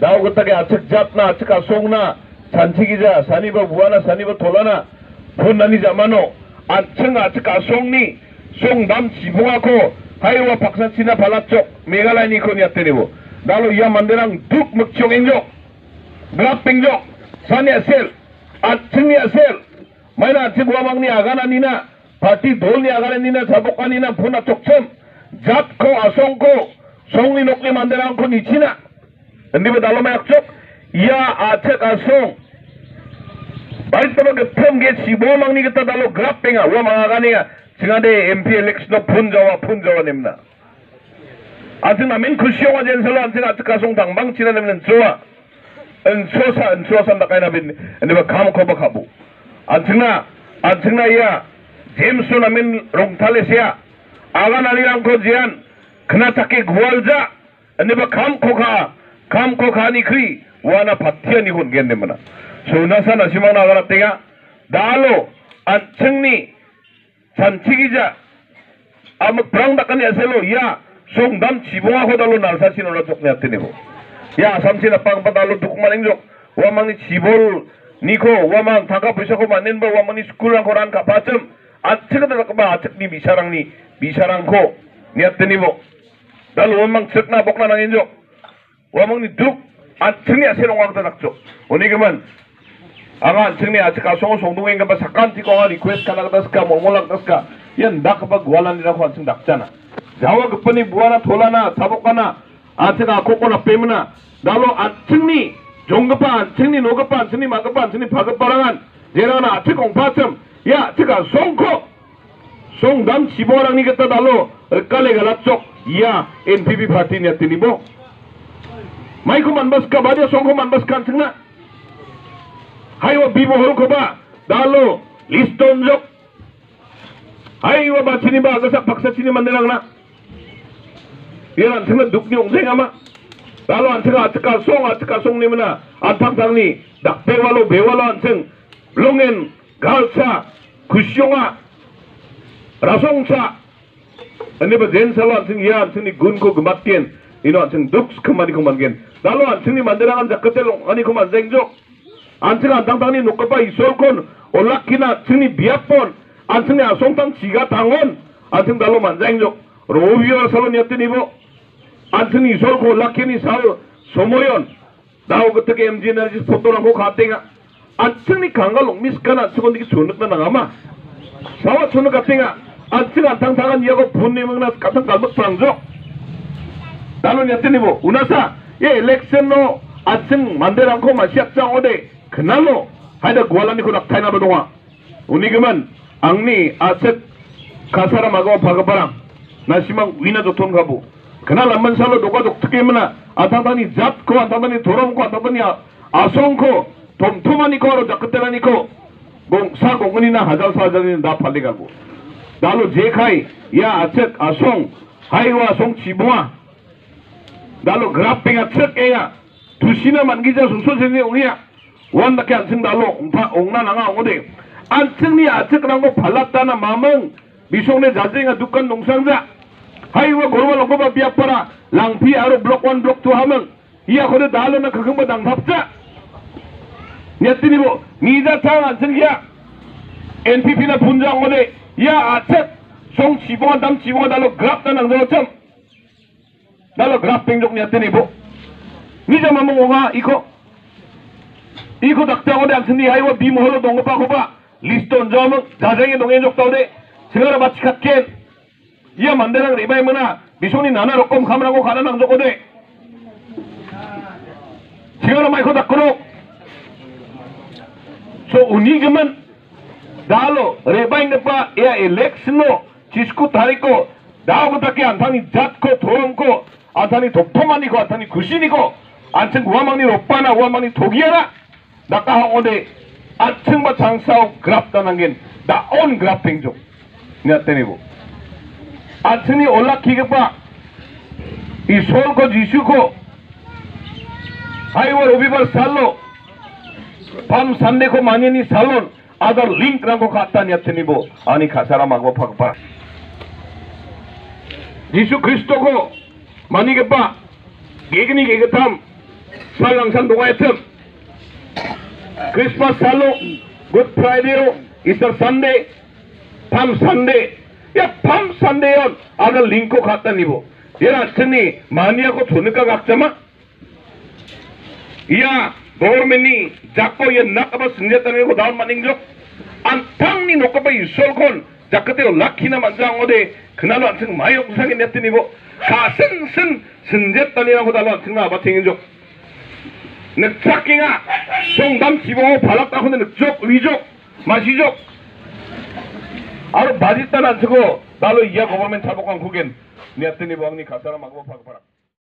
나오고딱에 아측 잡나 아측 아송나 산치기자 산이버 우아나 산이버 돌아나 본난이 자마노 아층 아측 아송니 송남 지붕하고 하이와 박사치나 발라쪽 메갈라니 코니아테니보 나로 이야 만데랑 둑 먹총인족 그라핑족 산야셀 아층야셀 마이나 아층 와망니 아가나니나 파티 돌니 아가나니나 자복가니나 분나 쪽점 잡고 아송고 송리 녹리 만데랑 코니치나 Hindi mo dalo mayaksok. Ya a t e k asong. Balik tama ke pom ge si bomang ni k e t a dalo grab p e n g a Wa mga kani nga. Singade MPLX e e no punjawa punjawa nimna. Atin g namin k u s i o ka j e n s e l o Atin g a t e k asong t a n g b a n g china nimna nsuwa. n s u s a n s u a san d a k a i na bin. h n d i ba kam ko bakabu. Atin g na. Atin g na ya. James namin r o n g t h a l e s ya. Aga nanilang ko j i a n Kena takik u w a l j a Hindi ba kam ko ka. काम को खानी खी वहा ना पथिया नहीं होन गेंदे मना सो ना सा नसीमा ना अगर तेगा दालो अंचंगनी 산치기자 아무 브라운다 깐이 에셀로 야 송담 지붕아 호달로 날사시는 올라 쪽내 앞에네고 야 삼치나 빵빠달로 두구만 행족 와망니 지볼 니코 와망 다가 부셔고 만낸 바 와망니 스쿨랑 고란 가파점 아측가다 가봐 아측니 미사랑니 미사랑코 니 앞에네고 날 원망 측나 복나 난 행족 wamangni druk an chingni a serong a n g tanak c o k oni g e m a n anga an chingni a c i k a song song dungeng gaba sakan ti k o n a request kana a das ka mongolak das ka yan dak a bag u a l a n ni rakho an ching dak c a n a jawa g a p e n i buana t o l a n a t a b o k a n a an ching a kokona pemna dalo an chingni jongpa an chingni nogpa an chingni magpa an chingni p a g p a r a n g a n jerana athi k o n g p a c h m ya c i k a songko song dam c i b o r a n g ni gata dalo k a l e g a l a c o k ya npp party ni atinibo మైకుమన్ బస్ కా బాదో సోంగుమన్ బస్ కా అంతనా హైవ బివ హోల్ కోబా దాలో లిస్టోన్ జో హైవ బచిని బా గస పక్షచిని మందరంగనా ఇర అంతన దుక్ని ఉంజేగామా దాలో అంతక అతక సోంగ అతక సోంగ్ నిమనా అంతంతని దక్పేవలో బేవలో అంతన్ లోంగెన్ గాల్సా కుష్యోంగా రసోంగ్సా అనిబ జెన్సలో అంతన్ ఇయా అంతని గున్ కో గుమక్కెన్ ino ating duks kama ni kuman gin. Dalo ating ni mandira ang zakatel ani kuman zeng jo. Ating ang tang tang ni nukapa isol kon o laki na ating ni biyapon ating ni asong tang siga tangon ating dalo man zeng jo. Rovio asalon yati ni bo ating ni isol ko laki ni sal somoyon dao gata ke MG Energy foto na ko kate nga ating ni kangalong miskana ating kundi sunuk na nangama sawa sunuk ating nga ating ang tang tangan yago punimang na katang kalmak prangjok dalo nyatinibo unasa ye election no atsing mandera ko ma siak sang ode kenalo haida gwala ni ko daktaina do wa unigeman angni aset kasara magawa pagapara nasimang wina do ton gabu kenal amman salo doka dok tukemna atadani jat ko atadani thorom ko atadani asong ko tomtomani ko ro dakterani ko gong sa gongni na hajal sa hajal ni da phali gabu dalo je khai ya aset asong haiwa asong chibwa dalo grapping atrek eya dusina mangi ja suso jeni ongya wan da kan sing dalo ongpa ongna nanga ongode an sing ni atrek nango phalata na mamang bisong ne jaje nga dukan nongsang ja hai wa gorwa longo ba biap para langpi aro block 1 block 2 hamang iya khode dalo na khagam ba dang phapcha nyatini bo ni da tang an sing ya npp na punja ongode ya atrek song chibo dam chibo dalo grap ta nang jo cham Dalo grafting jok niya tinibo. Nija mamong nga iko. Iko takta ko dahil sindi haywa di mo holo dongo pa ko pa. Liston jom dajang dong jok tau de. Sigara bat sikat ken. Iya mandirang ribay mana. Bisoni nana rokom kamra ko kana nang joko de. Sigara maiko takro. So unigaman dalo rebay na pa iya election no. Chisku tariko. दाव तक अंधानी जात को थोम को 아다니 독토만이고 아다니 구신이고 아층우아만니 오빠나 우아만니독이어라 나까 오디아층바 장사오 그랍다난겐 나온 그랍행종 내가 때리고 아층이 올라키게봐 이 소울고 지슈코아이월 오비벌 살로 밤 산내고 마니니 살론 아들 링크라고 갔다니 했더니보 아니 가사람하고 박파지수 그리스도고 mani ke pa gegni ge gatam salang san dunga etem christmas salo good friday ro easter sunday Palm sunday ya Palm sunday on ada link ko khata nibo ये राष्ट्र ने मानिया को छूने का क्षमा या दौर में नी जाको ये नक बस नियतन को दान मानेंगे अंतंग नी नोक पे isol kon, 자 그때로 락키나 만장어데 그날로 안층 마요 우상에 냈더니고 가승승 뭐, 승제단이라고 달로 안층 나 아바팅인족 늑착기아 네, 정담 기봉 호 발악다고 늑족 위족 마시족 아로 마짓단 안쓰고 날로 이야 거버맨 자복한 국엔 냈더니 왕니 가사람 마구 파고 파락